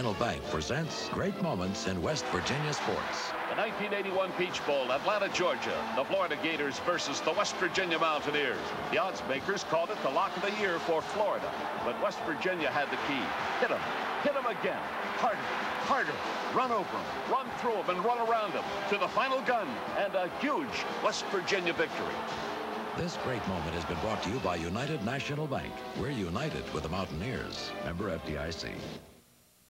National Bank presents great moments in West Virginia sports. The 1981 Peach Bowl, Atlanta, Georgia. The Florida Gators versus the West Virginia Mountaineers. The odds makers called it the lock of the year for Florida. But West Virginia had the key. Hit them. Hit them again. Harder. Harder. Run over them. Run through them and run around them. To the final gun. And a huge West Virginia victory. This great moment has been brought to you by United National Bank. We're united with the Mountaineers. Member FDIC.